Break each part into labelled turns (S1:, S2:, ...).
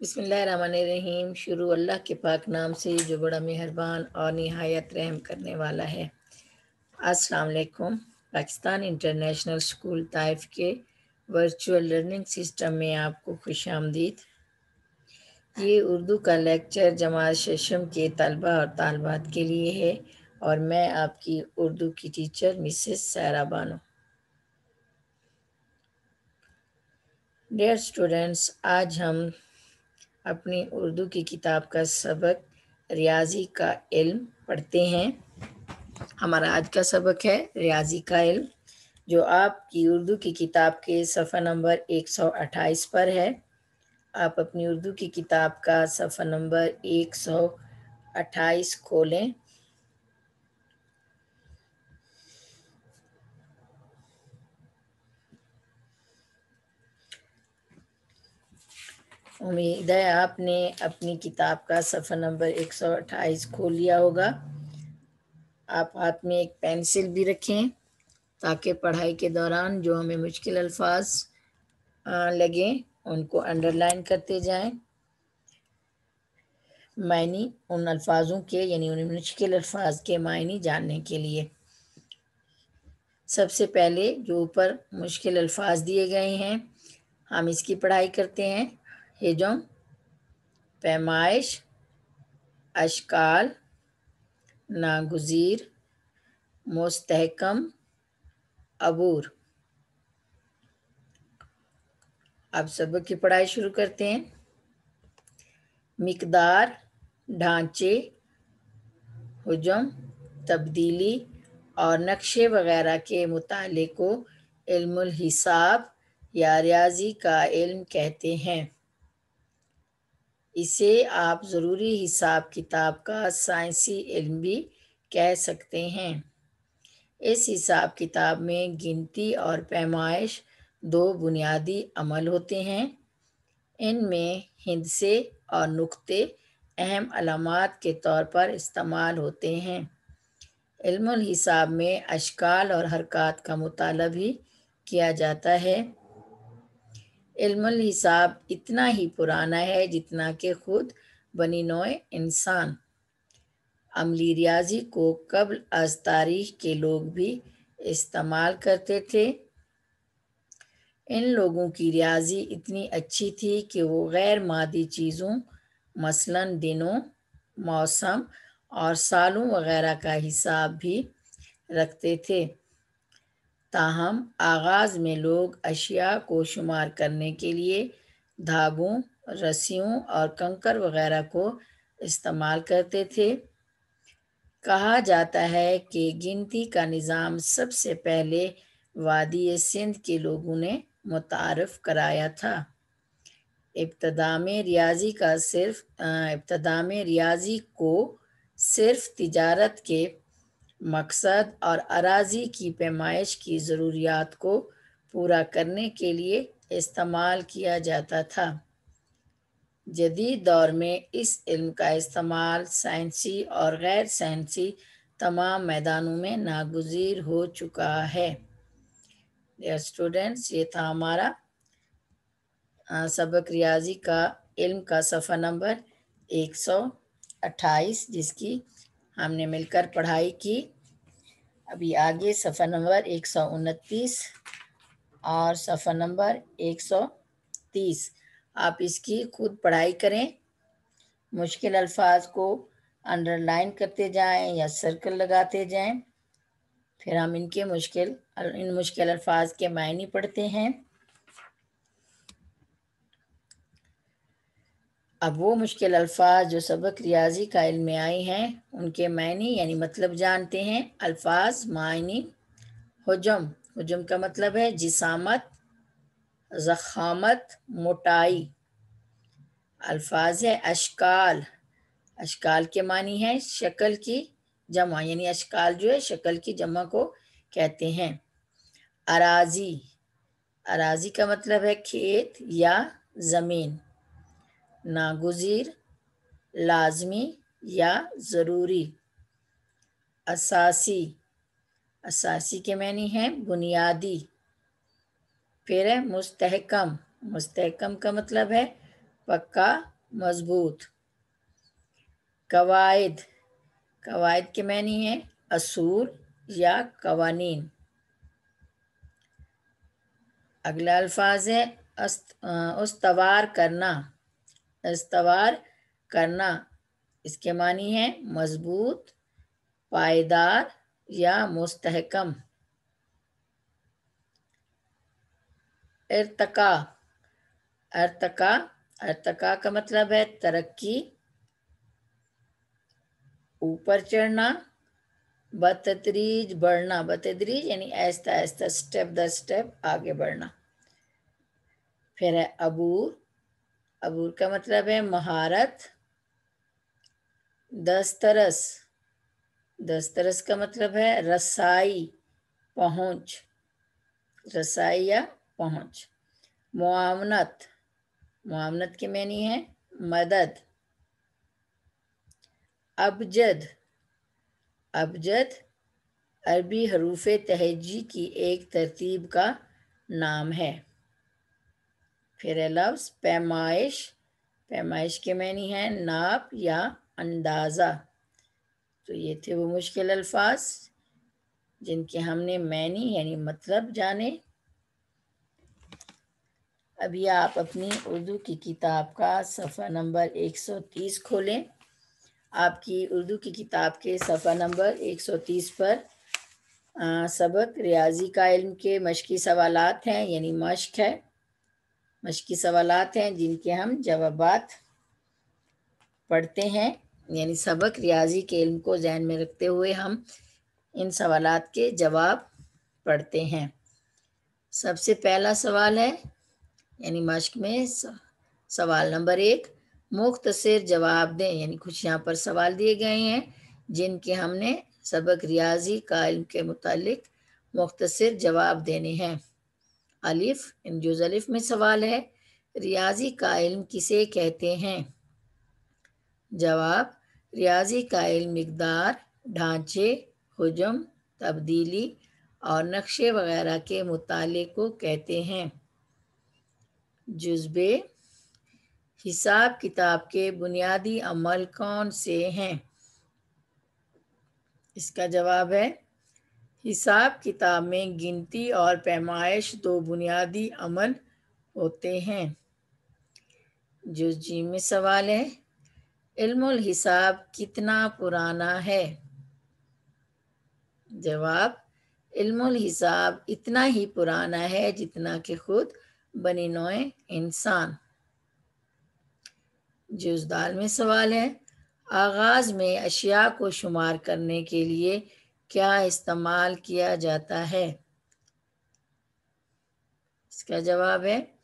S1: बिस्मिल्लाहिर्रहमानिर्रहीम। शुरू अल्लाह के पाक नाम से जो बड़ा मेहरबान और नहायत रहम करने वाला है। अस्सलाम पाकिस्तान इंटरनेशनल स्कूल ताइफ के वर्चुअल लर्निंग सिस्टम में आपको खुश आमदीद। ये उर्दू का लेक्चर जमात शशम के तलबा और तलबात के लिए है और मैं आपकी उर्दू की टीचर मिसेस सारा बानो। डियर स्टूडेंट्स आज हम अपनी उर्दू की किताब का सबक, रियाजी का इल्म पढ़ते हैं। हमारा आज का सबक है रियाजी का इल्म, जो आपकी उर्दू की किताब के सफ़ा नंबर 128 पर है। आप अपनी उर्दू की किताब का सफ़ा नंबर 128 खोलें। उम्मीद है आपने अपनी किताब का सफ़र नंबर 128 खोल लिया होगा। आप हाथ में एक पेंसिल भी रखें ताकि पढ़ाई के दौरान जो हमें मुश्किल अल्फाज लगे, उनको अंडरलाइन करते जाएँ। मायनी उन अल्फाजों के, यानी उन मुश्किल अल्फाज के मायनी जानने के लिए। सबसे पहले जो ऊपर मुश्किल अल्फाज दिए गए हैं, हम इसकी पढ़ाई करते हैं। हिजम पैमाइश अशकाल नागुजीर मुस्तहकम अबूर अब सबक की पढ़ाई शुरू करते हैं। मकदार, ढांचे, हजम, तब्दीली और नक्शे वगैरह के मुताले को इल्मुल हिसाब या रियाजी का इल्म कहते हैं। इसे आप ज़रूरी हिसाब किताब का साइंसी इल्म भी कह सकते हैं। इस हिसाब किताब में गिनती और पैमाइश दो बुनियादी अमल होते हैं। इनमें हिंदसे और नुक्ते अहम अलामत के तौर पर इस्तेमाल होते हैं। हिसाब में अशकाल और हरकत का मुताला भी किया जाता है। इल्मुल हिसाब इतना ही पुराना है जितना कि खुद बनी नोए इंसान। अमली रियाजी को कबल अज तारीख के लोग भी इस्तेमाल करते थे। इन लोगों की रियाजी इतनी अच्छी थी कि वो गैर मादी चीज़ों, मसलन दिनों, मौसम और सालों वगैरह का हिसाब भी रखते थे। ताहम आगाज़ में लोग अशिया को शुमार करने के लिए धागों, रस्सियों और कंकर वगैरह को इस्तेमाल करते थे। कहा जाता है कि गिनती का निज़ाम सबसे पहले वादी सिंध के लोगों ने मुतारफ़ कराया था। इब्तदा में रियाजी का सिर्फ़ इब्तदा में रियाजी को सिर्फ़ तिजारत के मकसद और अराजी की पैमाइश की ज़रूरियात को पूरा करने के लिए इस्तेमाल किया जाता था। जदीद दौर में इस इल्म का इस्तेमाल साइंसी और गैर साइंसी तमाम मैदानों में नागुजीर हो चुका है। स्टूडेंट्स ये था हमारा सबक रियाजी का इल्म का सफ़ा नंबर 128 जिसकी हमने मिलकर पढ़ाई की। अभी आगे सफ़ा नंबर एक सौ उनतीस और सफ़ा नंबर एक सौ तीस। आप इसकी खुद पढ़ाई करें। मुश्किल अल्फाज को अंडरलाइन करते जाएँ या सर्कल लगाते जाएँ। फिर हम इनके मुश्किल, इन मुश्किल अल्फाज के मायने पढ़ते हैं। अब वो मुश्किल अल्फाज जो सबक रियाजी का इल्म में आए हैं, उनके मायने यानी मतलब जानते हैं, अल्फाज मायनी हजम। हजम का मतलब है जिसामत, ज़खामत, मोटाई। अल्फाज है अशकाल। अशकाल के मानी है शक्ल की जमा, यानी अशकाल जो है शक्ल की जमा को कहते हैं। अराजी। अराजी का मतलब है खेत या ज़मीन। नागुजीर लाजमी या ज़रूरी? असासी। असासी के मैनी हैं बुनियादी। फिर है मुस्तहकम। मुस्तहकम का मतलब है पक्का, मज़बूत। कवायद। कवायद के मैनी है असूल या कवानीन। अगला अल्फाज है उस्तवार करना। इस्तवार करना इसके मानी है मज़बूत, पायदार या मुस्तहकम। इरतका अर्तका अर्तका का मतलब है तरक्की, ऊपर चढ़ना, बतदरीज बढ़ना, बतदरीज यानी ऐसा ऐसा स्टेप दर स्टेप आगे बढ़ना। फिर है अबूर अबूर का मतलब है महारत दस्तरस। दस्तरस का मतलब है रसाई, पहुँच। रसाई या पहुँच। मुआवनत। मुआवनत के मैनी है मदद। अबजद। अबजद अरबी हरूफ तहजी की एक तरतीब का नाम है। फिर लफ्ज़ पैमाइश पैमाइश के मैनी है नाप या अंदाज़ा। तो ये थे वो मुश्किल अल्फाज जिनके हमने मैनी यानी मतलब जाने। अभी आप अपनी उर्दू की किताब का सफ़ा नंबर 130 खोलें। आपकी उर्दू की किताब के सफ़ा नंबर 130 पर आ, सबक रियाजी का इल्म के मशक़ी सवालात हैं यानी मश्क है। मशक़ी सवालात हैं, जिनके हम जवाब पढ़ते हैं, यानी सबक रियाजी के इल्म को जहन में रखते हुए हम इन सवालात के जवाब पढ़ते हैं। सबसे पहला सवाल है, यानी मश्क में सवाल नंबर एक, मुख्तसर जवाब दें, यानी कुछ यहाँ पर सवाल दिए गए हैं, जिनके हमने सबक रियाजी का इल्म के मुतालिक मुख्तसर जवाब देने हैं। अलिफ इन जुज अलिफ में सवाल है, रियाजी का इल्म किसे कहते हैं? जवाब, रियाजी का इल्म मकदार, ढांचे, हजम, तब्दीली और नक्शे वगैरह के मुताले को कहते हैं। जुज्बे, हिसाब किताब के बुनियादी अमल कौन से हैं? इसका जवाब है हिसाब किताब में गिनती और पैमाइश दो बुनियादी अमल होते हैं। जो जी में सवाल है, इल्मुल हिसाब कितना पुराना है? जवाब, इल्मुल हिसाब इतना ही पुराना है जितना कि खुद बनी नोए इंसान। जुजदार में सवाल है, आगाज़ में अशिया को शुमार करने के लिए क्या इस्तेमाल किया जाता है? इसका जवाब है,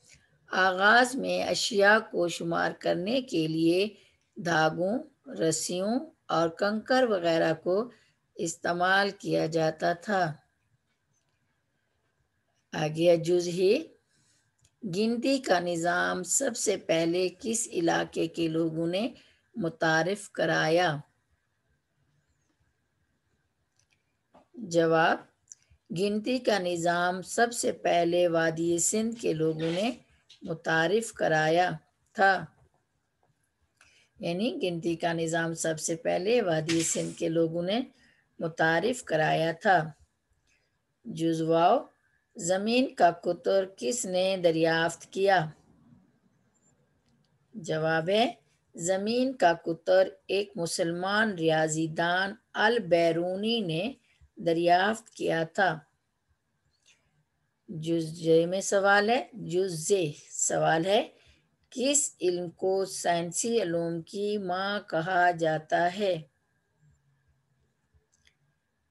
S1: आगाज़ में अशिया को शुमार करने के लिए धागों, रस्सियों और कंकर वगैरह को इस्तेमाल किया जाता था। आगे जुज ही, गिनती का निज़ाम सबसे पहले किस इलाके के लोगों ने मुतारफ कराया? जवाब, गिनती का निज़ाम सबसे पहले वादी सिंध के लोगों ने मुतारफ कराया था। यानी गिनती का निज़ाम सबसे पहले वादी सिंध के लोगों ने मुतारफ कराया था। जुजवाओ, ज़मीन का कुतर किसने दरियाफ्त किया? जवाब है, ज़मीन का कुतर एक मुसलमान रियाजीदान अल बैरूनी ने दरियाफ्त किया था। जुजे में सवाल है, जुजे सवाल है, किस इल्म को साइंसी अलूम की माँ कहा जाता है?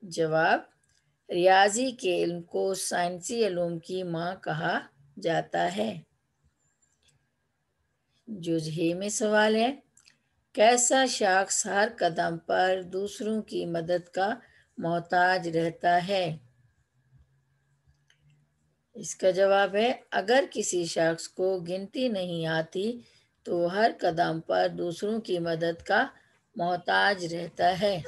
S1: जवाब, रियाजी के इल्म को साइंसी इलूम की माँ कहा जाता है। जुजहे में सवाल है, कैसा शख्स हर कदम पर दूसरों की मदद का मोहताज रहता है। इसका जवाब है, अगर किसी शख्स को गिनती नहीं आती तो हर कदम पर दूसरों की मदद का मोहताज रहता है।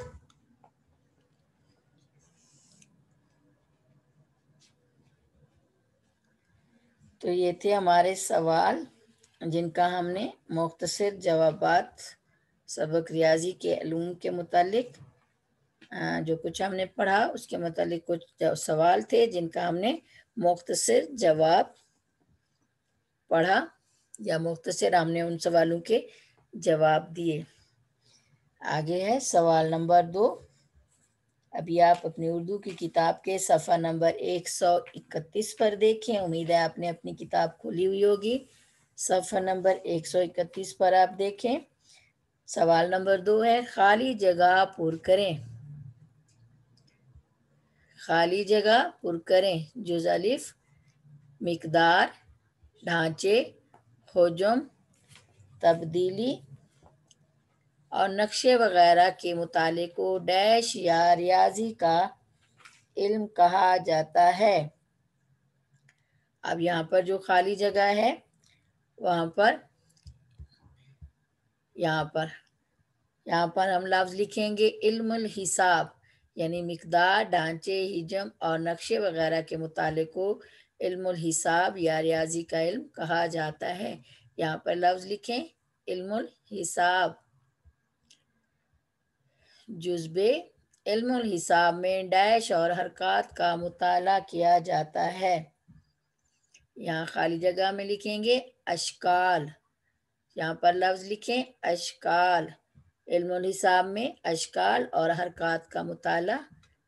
S1: तो ये थे हमारे सवाल, जिनका हमने मुख्तसर जवाब सबक रियाजी के अलूम के मुतालिक जो कुछ हमने पढ़ा, उसके मतलब कुछ सवाल थे जिनका हमने मुख्तसर जवाब पढ़ा या मुख्तसर हमने उन सवालों के जवाब दिए। आगे है सवाल नंबर दो। अभी आप अपनी उर्दू की किताब के सफ़ा नंबर 131 पर देखें। उम्मीद है आपने अपनी किताब खोली हुई होगी। सफ़ा नंबर 131 पर आप देखें। सवाल नंबर दो है, खाली जगह पुर करें। खाली जगह पुर करें जुजालिफ मकदार, ढांचे, हजम, तब्दीली और नक्शे वगैरह के मुताले को डैश या रियाजी का इल्म कहा जाता है। अब यहाँ पर जो खाली जगह है, वहाँ पर, यहाँ पर यहाँ पर हम लफ्ज़ लिखेंगे इल्म हिसाब। यानी मकदार, ढांचे, हिजम और नक्शे वगैरह के मुताले को इल्म हिसाब या रियाजी का इल्म कहा जाता है। यहाँ पर लफ्ज़ लिखें इल्म हिसाब। जुज्बे में डैश और हरकत का मुताला किया जाता है। यहाँ खाली जगह में लिखेंगे, अशकाल। यहाँ पर लफ्ज़ लिखें, अशकाल। इल्म हिसाब में अशकाल और हरकत का मुताला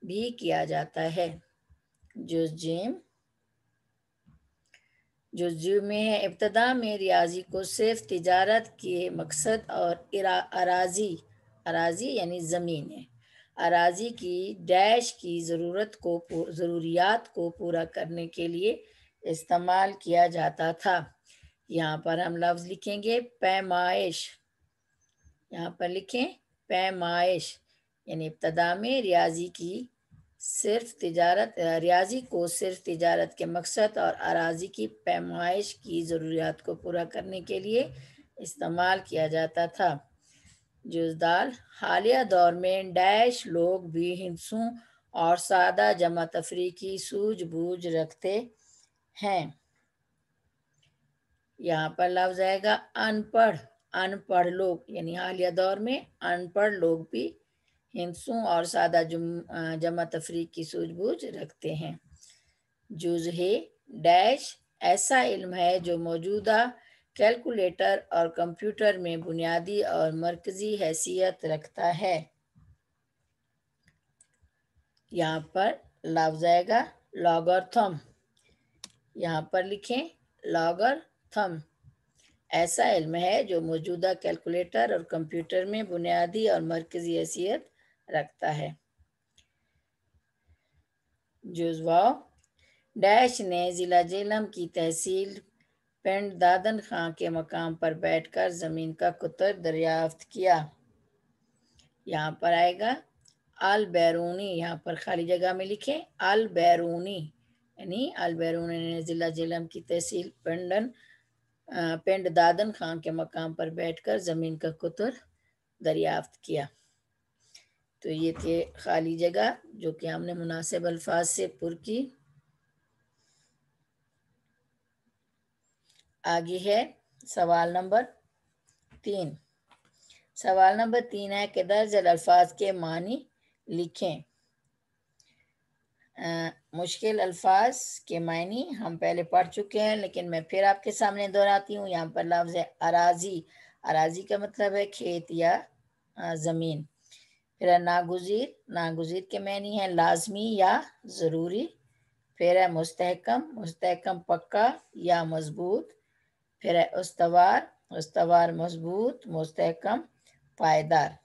S1: भी किया जाता है। जुजिम जुजू में है, इब्तदा में रियाजी को सिर्फ़ तिजारत के मकसद और अराजी अराजी यानी ज़मीन है। अराजी की डैश की ज़रूरत को ज़रूरियात को पूरा करने के लिए इस्तेमाल किया जाता था। यहाँ पर हम लफ्ज़ लिखेंगे, पैमाइश। यहाँ पर लिखें, पैमाइश, यानी इब्तदा में रियाजी की सिर्फ़ तिजारत रियाजी को सिर्फ़ तिजारत के मकसद और अराजी की पैमाइश की ज़रूरियात को पूरा करने के लिए इस्तेमाल किया जाता था। जुजदाल, हालिया दौर में डैश लोग भी हिंसों और सादा जमा तफरी की सूझबूझ रखते हैं। यहाँ पर लफ्ज आएगा, अनपढ़। अनपढ़ लोग, यानी हालिया दौर में अनपढ़ लोग भी हिंसों और सादा जुम जमा तफरी की सूझबूझ रखते हैं। जुज जुजहे डैश, ऐसा इल्म है जो मौजूदा कैलकुलेटर और कंप्यूटर में बुनियादी और मरकजी हैसियत रखता है। यहाँ पर लफ्ज आएगा लॉगरथम यहाँ पर लिखें लॉगरथम ऐसा इल्म है जो मौजूदा कैलकुलेटर और कंप्यूटर में बुनियादी और मरकजी हैसियत रखता है। जुजवा, डैश ने ज़िला जेलम की तहसील पेंड दादन खां के मकाम पर बैठकर ज़मीन का कुतर दरियाफ्त किया। यहाँ पर आएगा, अल बैरूनी, यहाँ पर खाली जगह में लिखें, अल बैरूनी, यानी अल बैरूनी ने ज़िला जिलम की तहसील पेंडन पेंड दादन खां के मकाम पर बैठकर ज़मीन का कुतर दरियाफ्त किया। तो ये थे खाली जगह जो कि हमने मुनासिब अल्फाज से पुर की। आगे है सवाल नंबर तीन। सवाल नंबर तीन है कि दर्ज अल्फाज के मानी लिखें। मुश्किल अल्फाज के मायनी हम पहले पढ़ चुके हैं, लेकिन मैं फिर आपके सामने दोहराती हूँ। यहाँ पर लफ्ज़ है अराजी। अराजी का मतलब है खेत या ज़मीन। फिर है नागुजीर। नागुजीर के मायनी है लाजमी या ज़रूरी। फिर है मुस्तहकम। मुस्तहकम पक्का या मज़बूत। फिर है उस्तवार। उस्तवार मज़बूत। मुस्तकम पायदार।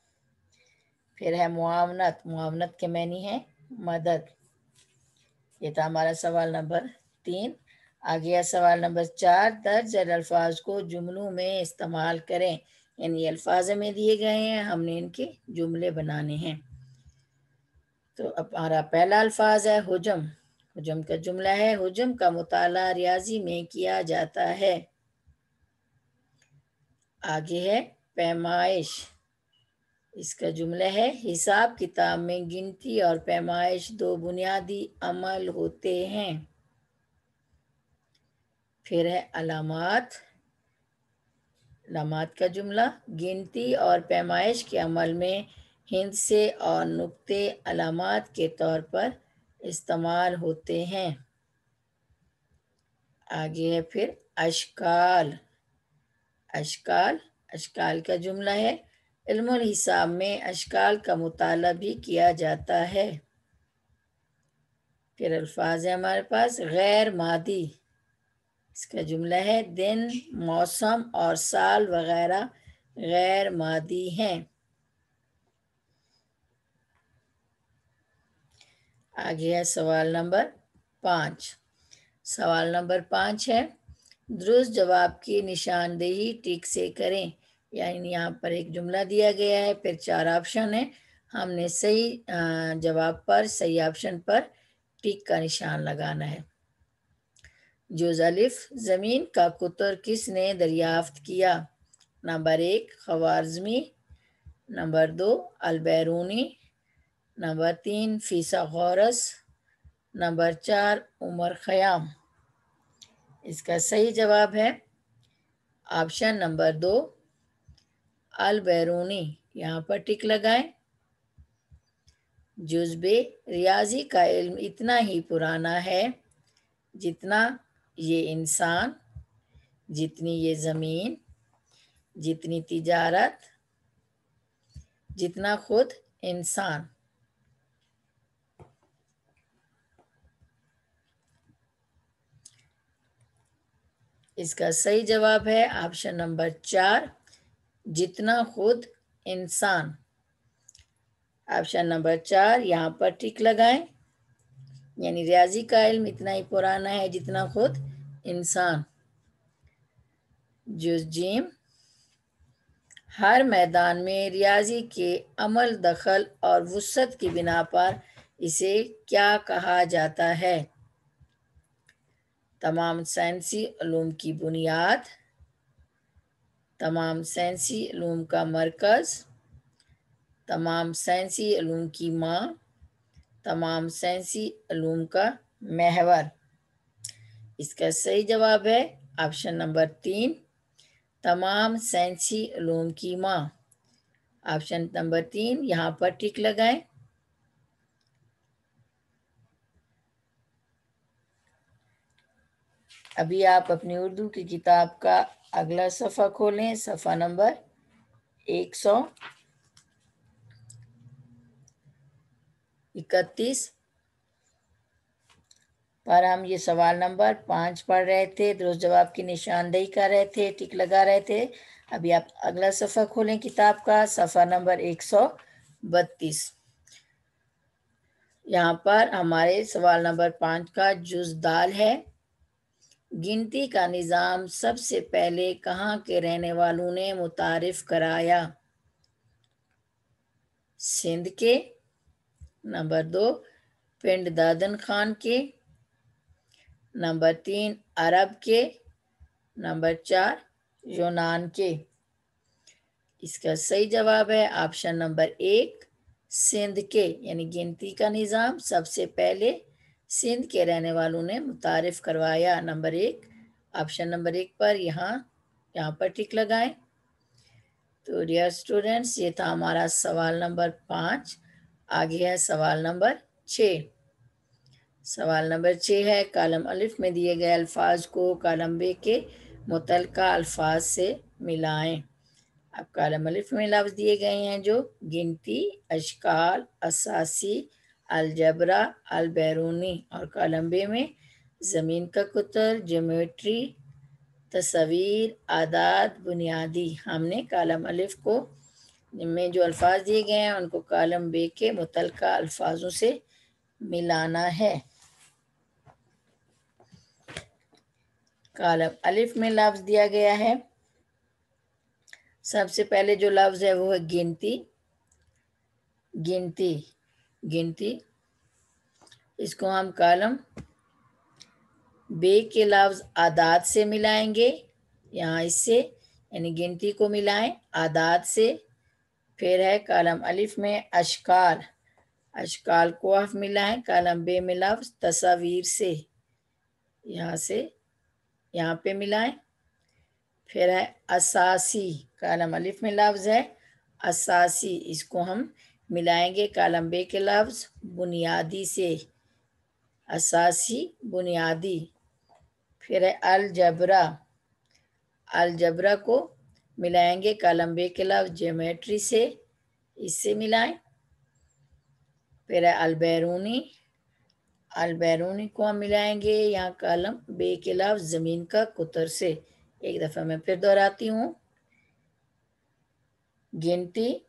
S1: फिर है मुआवनत। मुआवनत के मैनी है मदद। ये था हमारा सवाल नंबर तीन। आ गया सवाल नंबर चार, दर्ज अल्फाज को जुमलों में इस्तेमाल करें। यानी अल्फाज में दिए गए हैं, हमने इनके जुमले बनाने हैं। तो अब हमारा पहला अल्फाज है हुजम। हुजम का जुमला है, हुजम का मुताला रियाजी में किया जाता है। आगे है पैमाइश। इसका जुमला है, हिसाब किताब में गिनती और पैमाइश दो बुनियादी अमल होते हैं। फिर है अलामत। लामात का जुमला, गिनती और पैमाइश के अमल में हिंद और नुक्ते अलामत के तौर पर इस्तेमाल होते हैं। आगे है फिर अशकाल। अशकाल अशकाल का जुमला है हिसाब में अशकाल का मुताला भी किया जाता है। फिर अल्फाज है हमारे पास, गैर मादी। इसका जुमला है, दिन, मौसम और साल वगैरह गैर मादी हैं। आगे है सवाल नंबर पाँच। सवाल नंबर पाँच है, दुरुस्त जवाब की निशानदेही टिक से करें। यानी यहाँ पर एक जुमला दिया गया है, फिर चार ऑप्शन है। हमने सही जवाब पर, सही ऑप्शन पर टिक का निशान लगाना है। जो जलिफ ज़मीन का कुतर किसने दरियाफ्त किया? नंबर एक, खवारजमी। नंबर दो, अलबैरूनी। नंबर तीन, फीसा गौरस नंबर चार, उमर ख़याम। इसका सही जवाब है ऑप्शन नंबर दो अल बैरूनी यहाँ पर टिक लगाए। जुज्बे रियाजी का इल्म इतना ही पुराना है, जितना ये इंसान, जितनी ये ज़मीन, जितनी तिजारत, जितना खुद इंसान। इसका सही जवाब है ऑप्शन नंबर चार जितना खुद इंसान। ऑप्शन नंबर चार, यहाँ पर टिक लगाएँ। यानी रियाजी का इल्म इतना ही पुराना है जितना खुद इंसान। जिम हर मैदान में रियाजी के अमल, दखल और वसत की बिना पर इसे क्या कहा जाता है? तमाम साइंसी की बुनियाद तमाम साइंसी का मरकज़, तमाम साइंसी की माँ, तमाम साइंसी का महवर। इसका सही जवाब है ऑप्शन नंबर तीन, तमाम साइंसी की माँ। ऑप्शन नंबर तीन, यहाँ पर टिक लगाएँ। अभी आप अपनी उर्दू की किताब का अगला सफ़ा खोलें, सफ़ा नंबर एक सौ इकतीस। पर हम ये सवाल नंबर पाँच पढ़ रहे थे दुरुस्त जवाब की निशानदेही कर रहे थे, टिक लगा रहे थे। अभी आप अगला सफ़ा खोलें किताब का, सफ़ा नंबर एक सौ बत्तीस। यहाँ पर हमारे सवाल नंबर पाँच का जुज दाल है। गिनती का निज़ाम सबसे पहले कहाँ के रहने वालों ने मुतारफ़ कराया? सिंध के, नंबर दो, पिंड दादन खान के, नंबर तीन, अरब के, नंबर चार, यूनान के। इसका सही जवाब है ऑप्शन नंबर एक, सिंध के, यानी गिनती का निज़ाम सबसे पहले सिंध के रहने वालों ने मुतारफ़ करवाया। नंबर एक, ऑप्शन नंबर एक पर यहाँ यहाँ पर टिक लगाएँ। तो डियर स्टूडेंट्स, ये था हमारा सवाल नंबर पाँच। आगे है सवाल नंबर छ। सवाल नंबर छ है, कालम अलिफ में दिए गए अल्फाज को कालम बे के मुतल अल्फाज से मिलाएँ। अब कालम अलिफ में लफ्ज़ दिए गए हैं जो गिनती, अशकाल, असासी अलजबरा, अलबैरूनी और कोलम्बे में ज़मीन का कुतर जोमेट्री तस्वीर, आदात, बुनियादी। हमने कालम अलिफ को में जो अल्फाज दिए गए हैं, उनको कालम बे के मुतल अल्फाजों से मिलाना है। कालम अलिफ में लफ्ज़ दिया गया है। सबसे पहले जो लफ्ज़ है, वो है गिनती। गिनती। गिनती। इसको हम कॉलम बे के लफ्ज़ आदात से मिलाएँगे। यहाँ इससे, यानी गिनती को मिलाएँ, आदात से। फिर है कॉलम अलिफ में अशकाल। अशकाल को आप मिलाएँ, कॉलम बे में लफ्ज़ तस्वीर से। यहाँ से, यहाँ पे मिलाएँ। फिर है असासी, कालम अलिफ में लफ्ज़ है असासी। इसको हम मिलाएँगे कालम बे के लफ्ज़, बुनियादी से, असासी बुनियादी। फिर है अलजबरा। अलजबरा को मिलाएँगे कालम बे के लफ्ज़ जोमेट्री से, इससे मिलाएँ। फिर है अलबैरूनी। अलबैरूनी को हम मिलाएँगे यहाँ कलम बे के लफ्ज, ज़मीन का कुतर से। एक दफ़ा मैं फिर दोहराती हूँ। गिनती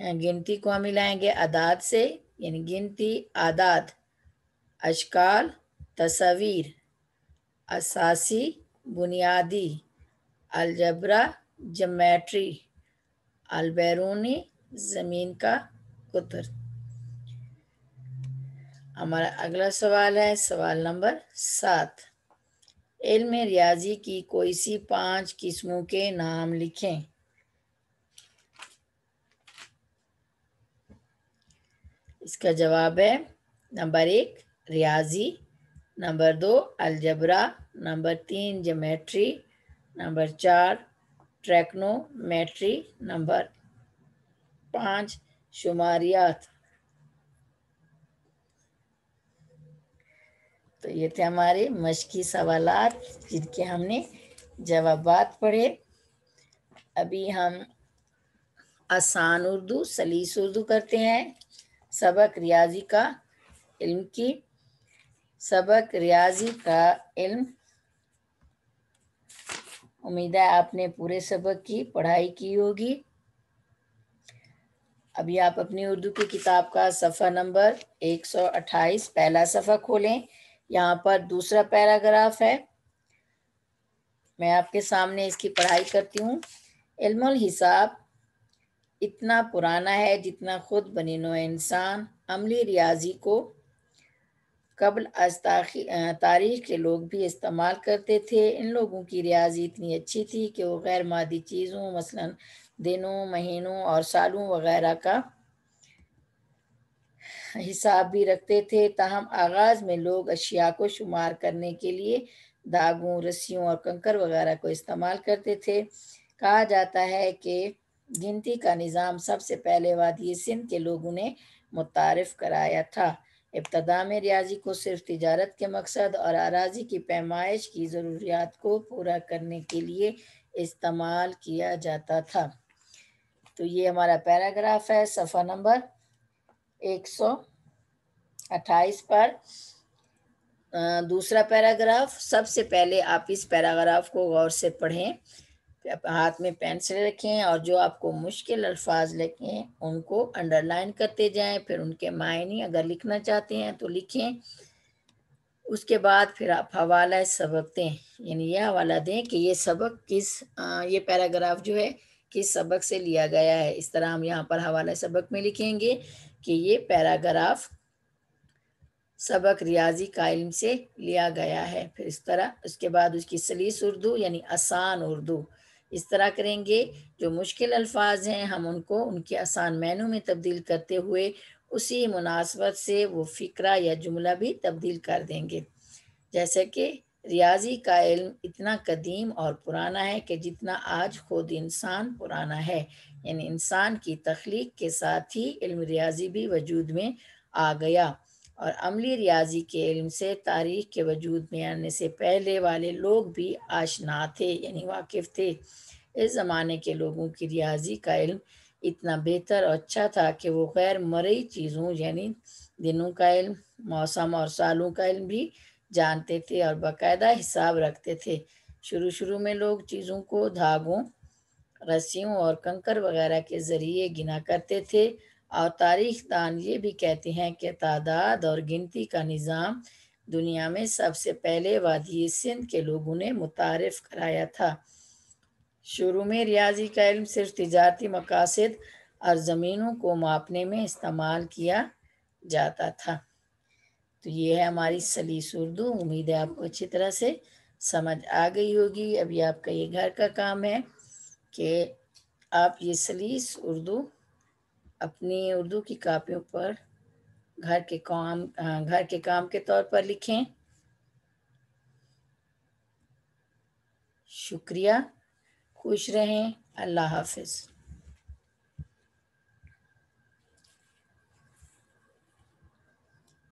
S1: गिनती को हम मिलाएँगे आदात से, यानी गिनती, आदात, अशकाल, तस्वीर, असासी, बुनियादी, अलजबरा जमेट्री अलबैरूनी, ज़मीन का कुतर। हमारा अगला सवाल है, सवाल नंबर सात। इल्म रियाजी की कोई सी पाँच किस्मों के नाम लिखें। इसका जवाब है नंबर एक, रियाजी, नंबर दो, अलजबरा, नंबर तीन जोमेट्री नंबर चार, ट्रैक्नोमेट्री, नंबर पाँच, शुमारियात। तो ये थे हमारे मशकी सवाल जिनके हमने जवाब पढ़े। अभी हम आसान उर्दू, सलीस उर्दू करते हैं। सबक रियाजी का इल्म की सबक रियाजी का इल्म। उम्मीद है आपने पूरे सबक की, पढ़ाई की होगी। अभी आप अपनी उर्दू की किताब का सफ़ा नंबर 128 पहला सफ़ा खोलें। यहाँ पर दूसरा पैराग्राफ है। मैं आपके सामने इसकी पढ़ाई करती हूँ। इल्मुल हिसाब इतना पुराना है जितना खुद बनी नो इंसान। अमली रियाजी को कबल अज तारीख के लोग भी इस्तेमाल करते थे। इन लोगों की रियाजी इतनी अच्छी थी कि वो गैर मादी चीज़ों, मसलन दिनों, महीनों और सालों वगैरह का हिसाब भी रखते थे। ताहम आगाज़ में लोग अशिया को शुमार करने के लिए धागों रस्सियों और कंकर वगैरह को इस्तेमाल करते थे। कहा जाता है कि गिनती का निज़ाम सबसे पहले वादी सिंध के लोगों ने मुतारफ़ कराया था। इब्तदा में रियाजी को सिर्फ़ तजारत के मकसद और अराजी की पैमाइश की ज़रूरियात को पूरा करने के लिए इस्तेमाल किया जाता था। तो ये हमारा पैराग्राफ है, सफ़ा नंबर एक सौ अट्ठाईस पर। दूसरा पैराग्राफ, सबसे पहले आप इस पैराग्राफ को गौर से पढ़ें। हाथ में पेंसिल रखें और जो आपको मुश्किल अल्फाज लिखें उनको अंडरलाइन करते जाएँ फिर उनके मायने अगर लिखना चाहते हैं तो लिखें। उसके बाद फिर आप हवाला सबक दें यानी यह हवाला दें कि ये सबक किस आ, ये पैराग्राफ जो है किस सबक से लिया गया है। इस तरह हम यहाँ पर हवाला सबक में लिखेंगे कि ये पैराग्राफ सबक रियाजी का इल्म से लिया गया है। फिर इस तरह उसके बाद उसकी सलीस उर्दू यानी आसान उर्दू। इस तरह करेंगे। जो मुश्किल अल्फाज हैं, हम उनको उनके आसान मैनू में तब्दील करते हुए उसी मुनासबत से वो फ़िक्रा या जुमला भी तब्दील कर देंगे। जैसे कि रियाजी का इल्म इतना कदीम और पुराना है कि जितना आज खुद इंसान पुराना है। यानी इंसान की तख्लीक के साथ ही इल्म रियाजी भी वजूद में आ गया। और अमली रियाजी के इल्म से तारीख के वजूद में आने से पहले वाले लोग भी आशना थे, यानी वाकिफ़ थे। इस ज़माने के लोगों की रियाजी का इल्म इतना बेहतर और अच्छा था कि वो गैर मरई चीज़ों, यानी दिनों का इल्म, मौसम और सालों का इल्म भी जानते थे और बाकायदा हिसाब रखते थे। शुरू शुरू में लोग चीज़ों को धागों, रस्सियों और कंकर वगैरह के ज़रिए गिना करते थे। और तारीख दान ये भी कहते हैं कि तादाद और गिनती का निज़ाम दुनिया में सबसे पहले वादी सिंध के लोगों ने मुतारफ़ कराया था। शुरू में रियाजी का इल्म सिर्फ़ तजारती मकासद और ज़मीनों को मापने में इस्तेमाल किया जाता था। तो ये है हमारी सलीस उर्दू। उम्मीद है आपको अच्छी तरह से समझ आ गई होगी। अभी आपका ये घर का काम है कि आप ये सलीस उर्दू अपनी उर्दू की कापियों पर घर के काम घर के काम के तौर पर लिखें। शुक्रिया, खुश रहें। अल्लाह हाफिज़।